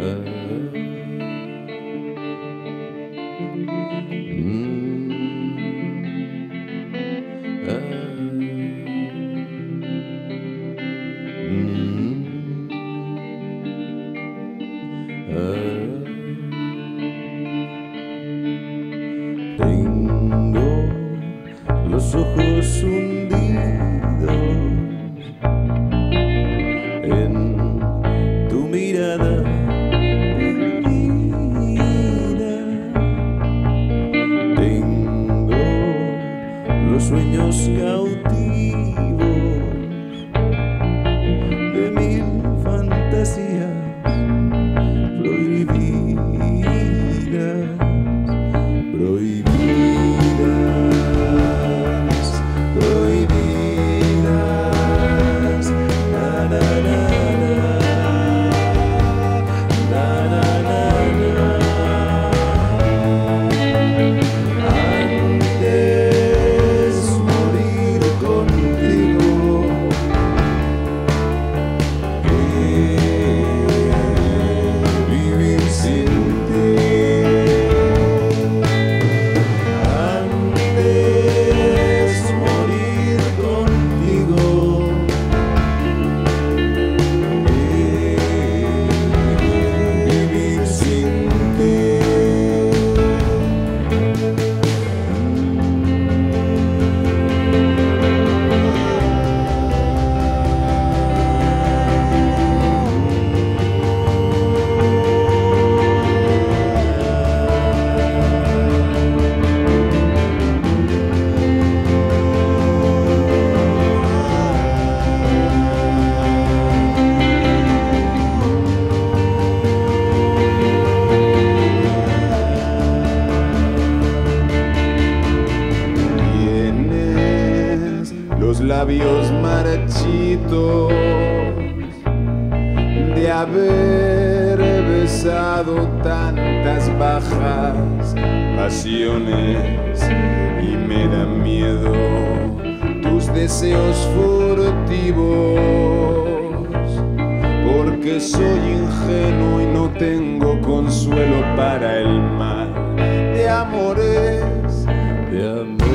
Uh... Tengo los ojos hundidos labios marchitos de haber besado tantas bajas pasiones y me da miedo tus deseos furtivos porque soy ingenuo y no tengo consuelo para el mal de amores de amores